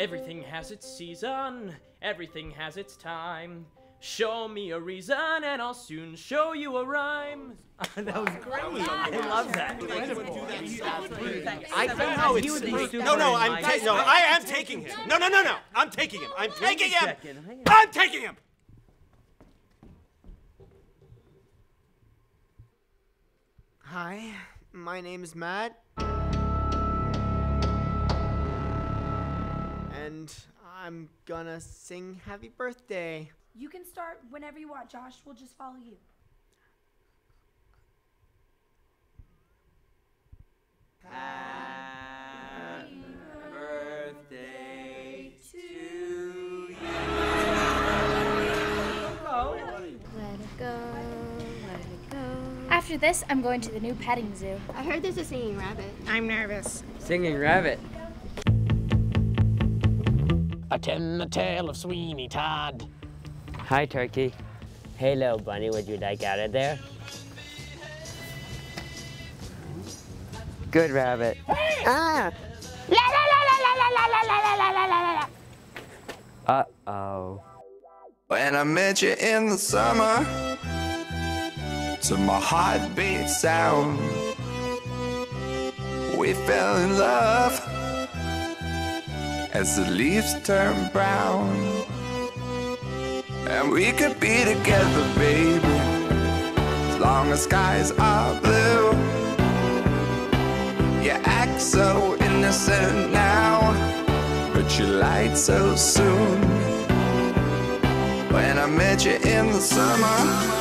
Everything has its season, everything has its time. Show me a reason and I'll soon show you a rhyme. that was great. I love that. I think how it's No, no, I'm ta- no, I am taking him. No, no, no, no. I'm taking him. I'm taking him. I'm taking him. Hi, my name is Matt. I'm gonna sing happy birthday. You can start whenever you want, Josh. We'll just follow you. Happy Birthday to you. Let it go, let it go. After this, I'm going to the new petting zoo. I heard there's a singing rabbit. I'm nervous. Singing rabbit. Attend the tale of Sweeney Todd. Hi, Turkey. Hey, little bunny, would you like out of there? Good rabbit. Ah! Uh-oh. When I met you in the summer, to my heartbeat sound, we fell in love as the leaves turn brown. And we could be together, baby, as long as skies are blue. You act so innocent now, but you lied so soon. When I met you in the summer.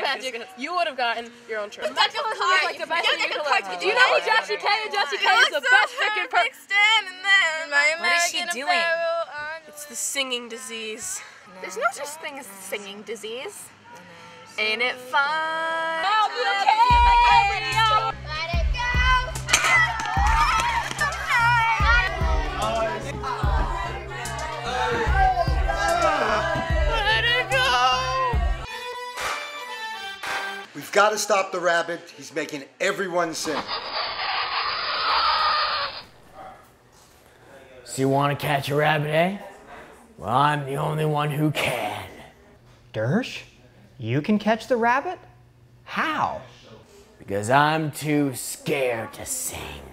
No, no, Stage okay, magic. You would have gotten your own trip. Deck of cards. like the best Deck you of could cards. Do you know who Jesse K is? Jesse K is the best freaking person. What is she doing? It's the singing disease. There's no such thing as singing disease. Ain't it fun? We've got to stop the rabbit. He's making everyone sing. So you want to catch a rabbit, eh? Well, I'm the only one who can. Dersh, you can catch the rabbit? How? Because I'm too scared to sing.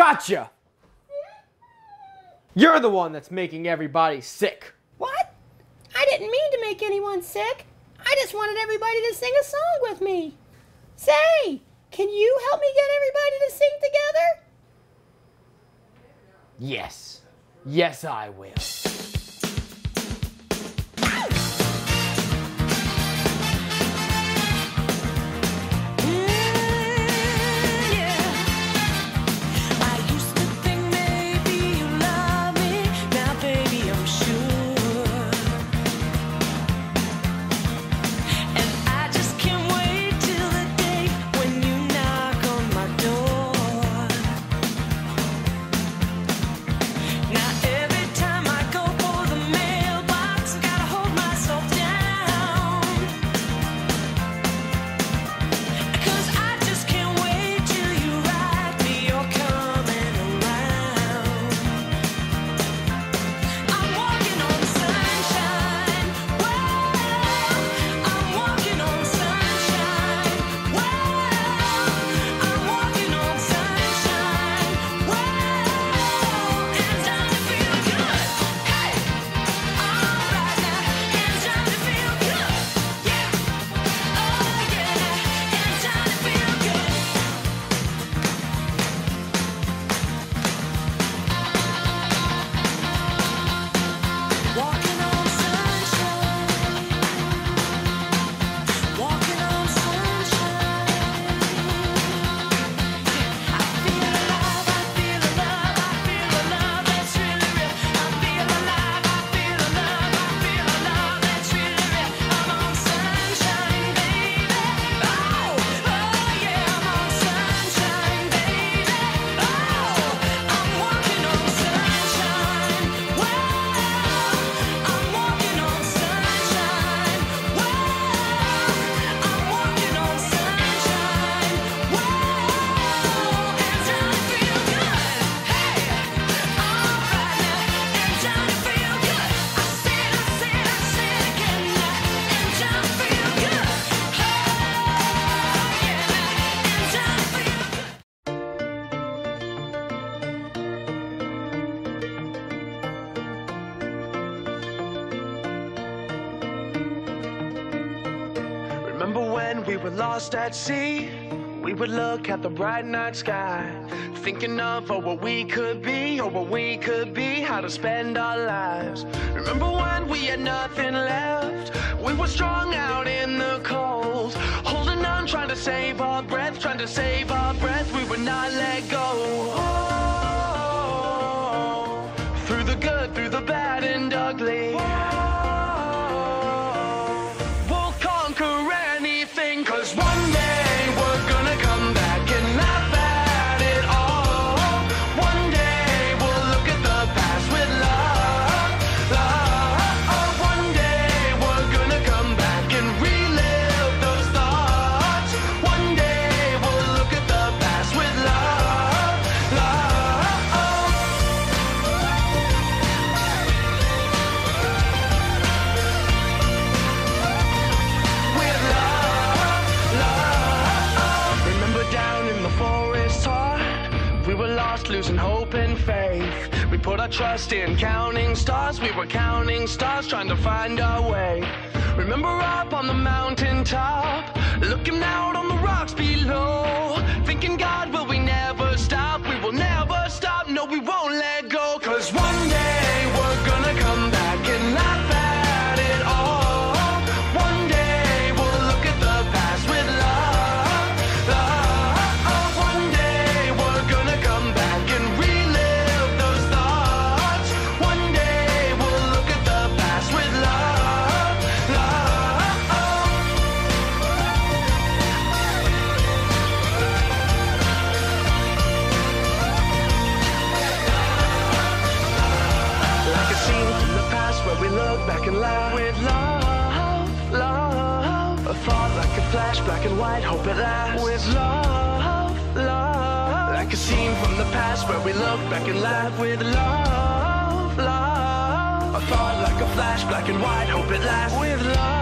Gotcha! You're the one that's making everybody sick. What? I didn't mean to make anyone sick. I just wanted everybody to sing a song with me. Say, can you help me get everybody to sing together? Yes. Yes, I will. lost at sea, we would look at the bright night sky, thinking of oh, what we could be, or what we could be, how to spend our lives. Remember when we had nothing left? We were strung out in the cold, holding on, trying to save our breath, trying to save our breath. We would not let go. lost in counting stars. We were counting stars, trying to find our way. Remember up on the mountain top, looking out on the rocks below, thinking God flash, black and white, hope it lasts. with love.